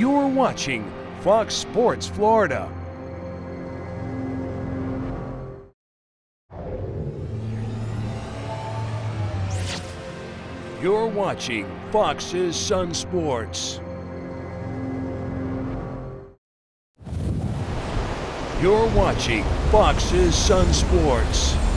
You're watching Fox Sports Florida. You're watching Fox's Sun Sports. You're watching Fox's Sun Sports.